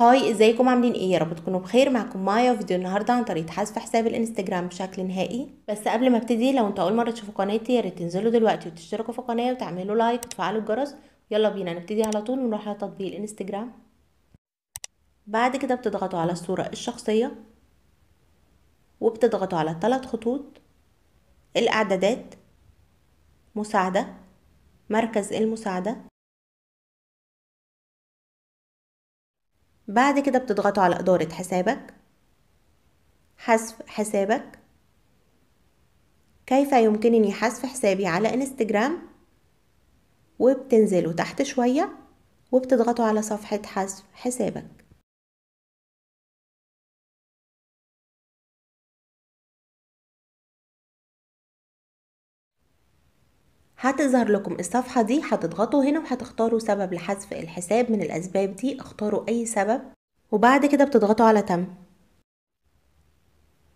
هاي إزيكم؟ عاملين إيه؟ يا رب تكونوا بخير. معكم مايا فيديو النهارده. عن طريقه حذف حساب الإنستجرام بشكل نهائي. بس قبل ما أبتدي لو أنتوا أول مرة تشوفوا قناتي يا ريت تنزلوا دلوقتي وتشتركوا في القناة وتعملوا لايك وتفعلوا الجرس. يلا بينا نبتدي على طول ونروح على تطبيق الإنستجرام. بعد كده بتضغطوا على الصورة الشخصية وبتضغطوا على ثلاث خطوط الإعدادات مساعدة مركز المساعدة. بعد كده بتضغطوا على إدارة حسابك. حذف حسابك. كيف يمكنني حذف حسابي على إنستجرام؟ وبتنزلوا تحت شوية وبتضغطوا على صفحة حذف حسابك. هتظهر لكم الصفحة دي هتضغطوا هنا وهتختاروا سبب لحذف الحساب من الأسباب دي. اختاروا أي سبب وبعد كده بتضغطوا على تم.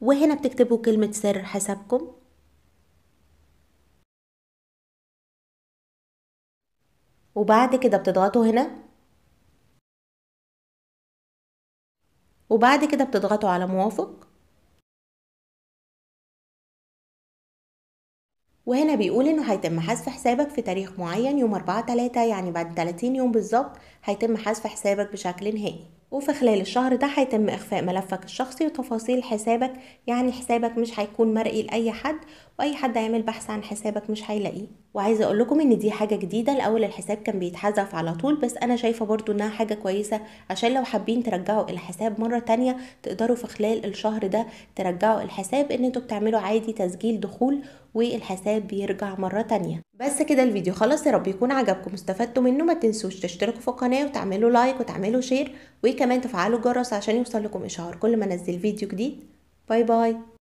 وهنا بتكتبوا كلمة سر حسابكم. وبعد كده بتضغطوا هنا. وبعد كده بتضغطوا على موافق. وهنا بيقول إنه هيتم حذف حسابك في تاريخ معين يوم 4 3 يعني بعد 30 يوم بالظبط. هيتم حذف حسابك بشكل نهائي. وفي خلال الشهر ده هيتم إخفاء ملفك الشخصي وتفاصيل حسابك يعني حسابك مش هيكون مرئي لأي حد وأي حد هيعمل بحث عن حسابك مش هيلاقيه. وعايزة أقول لكم إن دي حاجة جديدة الأول الحساب كان بيتحذف على طول بس أنا شايفة برضو إنها حاجة كويسة عشان لو حابين ترجعوا الحساب مرة تانية تقدروا في خلال الشهر ده ترجعوا الحساب إن أنتوا بتعملوا عادي تسجيل دخول والحساب بيرجع مرة تانية. بس كده الفيديو. خلص يا رب يكون عجبكم. استفدتوا منه ما تنسوش تشتركوا في القناة وتعملوا like وتعملوا share وكمان تفعلوا الجرس عشان يوصل لكم إشعار كل ما أنزل فيديو جديد. باي باي.